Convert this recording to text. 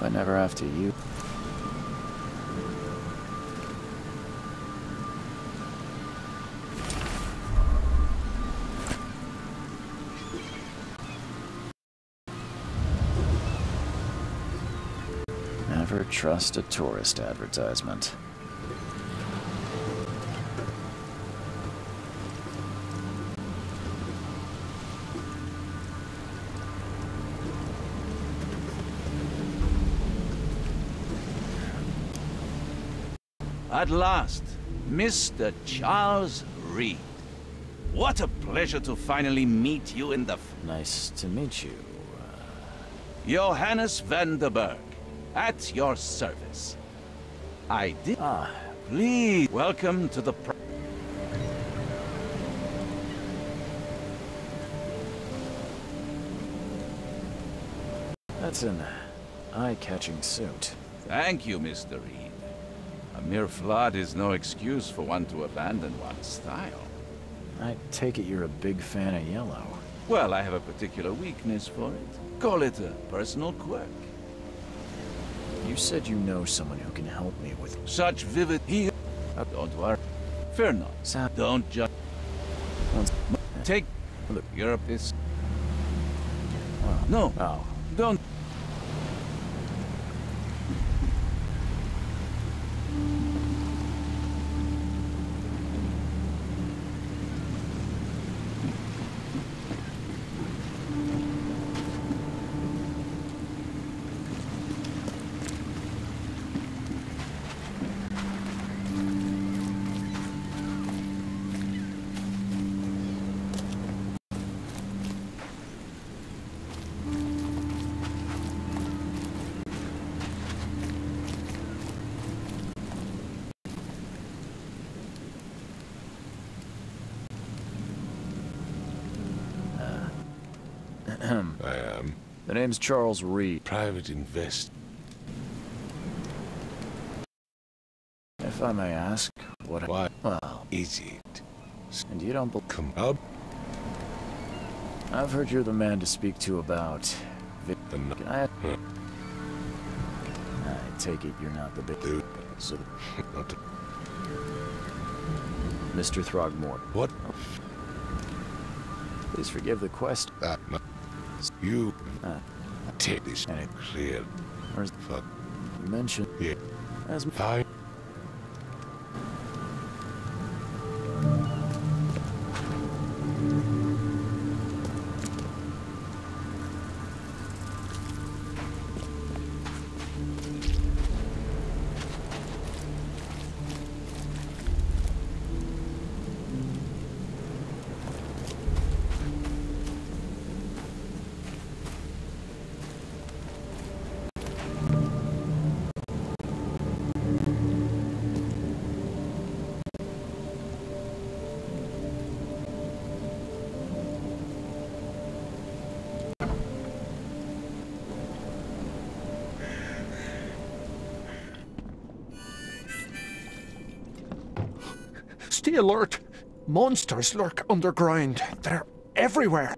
But never after you. Never trust a tourist advertisement. At last, Mr. Charles Reed. What a pleasure to finally meet you in the... f- Nice to meet you. Johannes van der Berg, at your service. I did... Ah, Please, welcome to the... That's an eye-catching suit. Thank you, Mr. Reed. A mere flood is no excuse for one to abandon one's style. I take it you're a big fan of yellow. Well, I have a particular weakness for it. Call it a personal quirk. You said you know someone who can help me with... Such vivid... He... Uh, don't worry. Fear not. Sam... Don't just... Once... Take... Look. Europe is... Oh. No, Oh. don't... I am The name's Charles Reed. private invest. If I may ask, what... Why Well, is it? and you don't Come up I've heard you're the man to speak to about... vi- the n- Can I... Huh. I take it you're not the big... dude. So, Not Mr. Throgmorton, what? please forgive the quest. Ah, that mu- you Uh, take this Hey. clear. Where's the Fuck mentioned yeah. as Fine. Stay alert. Monsters lurk underground. They're everywhere.